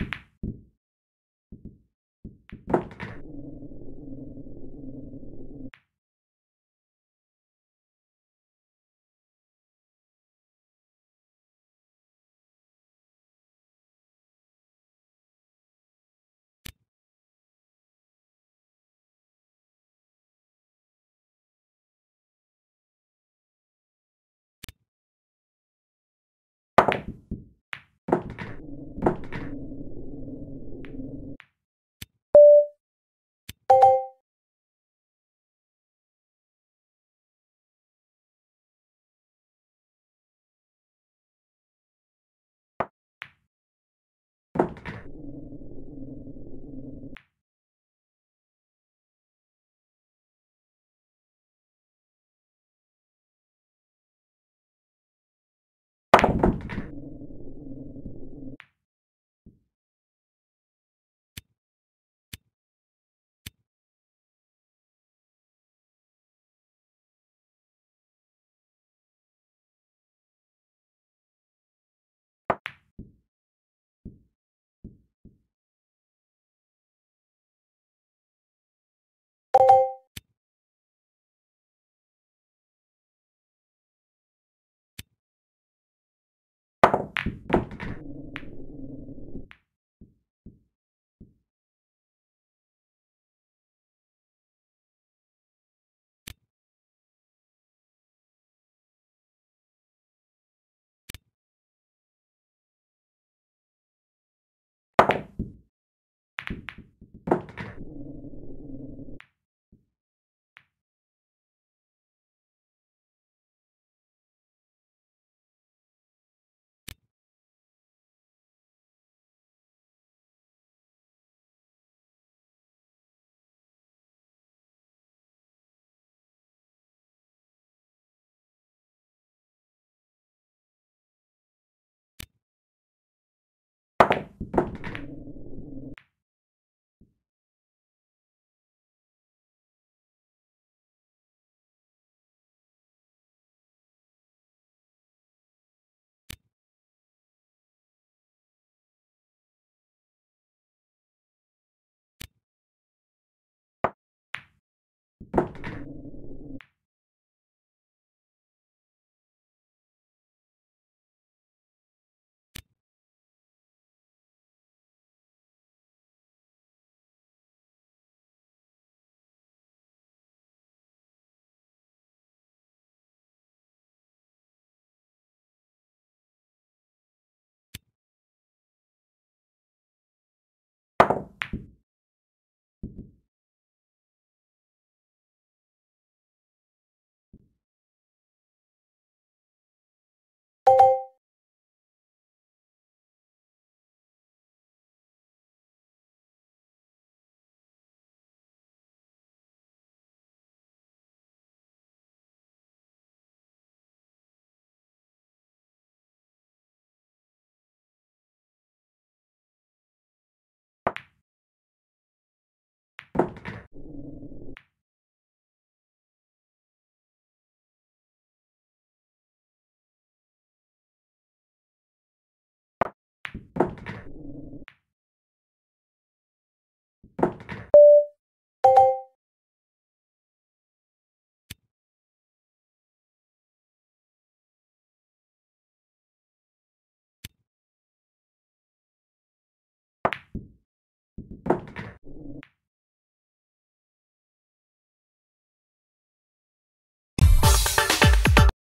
you